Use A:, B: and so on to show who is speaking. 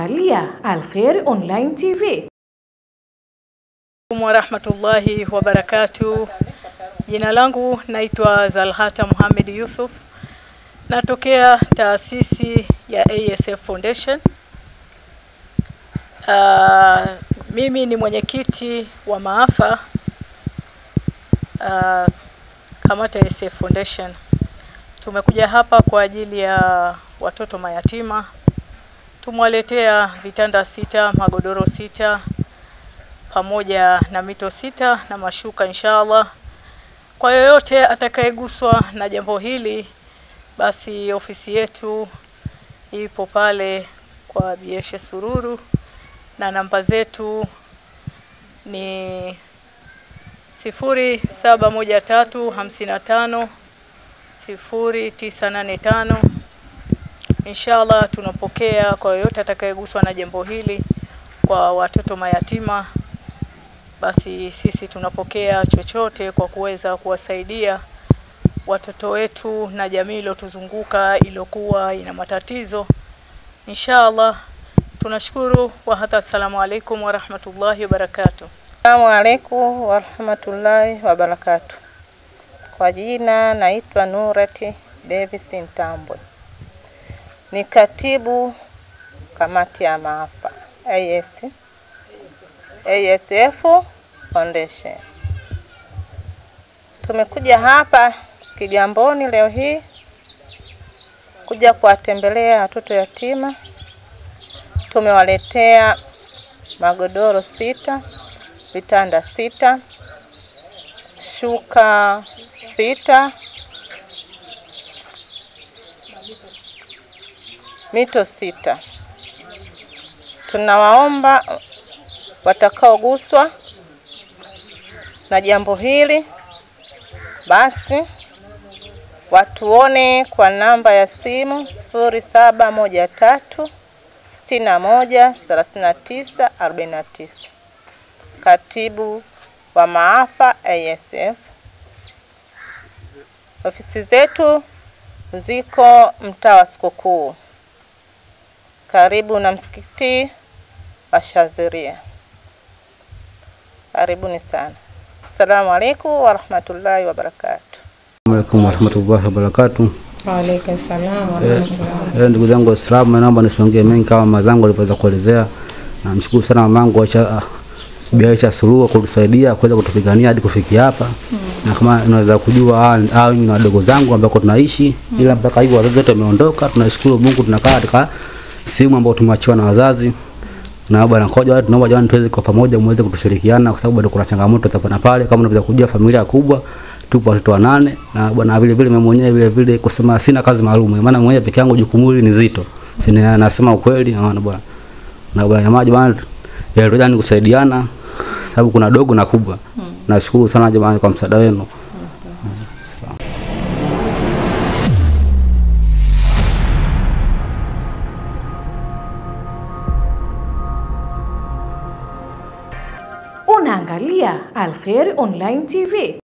A: Unaangalia Alkhair Online TV.
B: warahmatullahi wabarakatu. Jina langu naitwa Zalhata Muhammad Yusuf, natokea taasisi ya ASF Foundation. Uh, mimi ni mwenyekiti wa maafa uh, kamata ASF Foundation. Tumekuja hapa kwa ajili ya watoto mayatima. Tumewaletea vitanda sita, magodoro sita pamoja na mito sita na mashuka inshallah. Kwa yoyote atakayeguswa na jambo hili, basi ofisi yetu ipo pale kwa Bieshe Sururu na namba zetu ni 0713550985 Inshallah tunapokea kwa yoyote atakayeguswa na jambo hili kwa watoto mayatima, basi sisi tunapokea chochote kwa kuweza kuwasaidia watoto wetu na jamii iliyotuzunguka iliyokuwa ina matatizo. Inshallah tunashukuru wa hata, Assalamu alaikum warahmatullahi wabarakatuh.
C: Assalamu alaikum warahmatullahi wabarakatuh. Kwa jina naitwa Nurati Davis Ntambwe, ni katibu kamati ya maafa AS, ASF Foundation. Tumekuja hapa Kigamboni leo hii kuja kuwatembelea watoto yatima. Tumewaletea magodoro sita, vitanda sita, shuka sita, mito sita. Tunawaomba watakaoguswa na jambo hili basi watuone kwa namba ya simu sifuri saba moja tatu sitini na moja thelathini na tisa arobaini na tisa. Katibu wa maafa ASF. Ofisi zetu ziko mtaa wa Sikukuu karibu na msikiti wa Shaziria. Karibuni sana. Assalamu alaikum warahmatullahi wabarakatuh.
D: alaikum warahmatullahi wabarakatuh.
E: Waalaikum salam
D: Eh,
E: warahmatullahi.
D: eh, ndugu zangu Waislamu, naomba nisongee mengi kama mazangu zangu walivyoweza kuelezea. Namshukuru sana mamangu Aisha Bibi Aisha Suluhu kwa kutusaidia kuweza kutupigania hadi kufikia hapa na kama unaweza kujua hawa hawa ni wadogo zangu ambako tunaishi, ila mpaka hivyo wazazi wetu wameondoka. Tunashukuru Mungu, tunakaa katika sehemu ambayo tumeachiwa na wazazi na bwana koja, tunaomba jamani, tuweze kwa pamoja muweze kutushirikiana, kwa sababu bado kuna changamoto za hapa na pale. Kama unaweza kujua, familia kubwa, tupo watoto wanane, na bwana vile vile mimi mwenyewe vile vile kusema sina kazi maalum, maana mwenyewe peke yangu jukumu hili ni zito, sina nasema ukweli, naona bwana na bwana jamani, bwana ya kusaidiana, sababu kuna dogo na kubwa. Nashukuru sana jamani kwa msaada wenu.
A: Unaangalia Alkheri Online TV.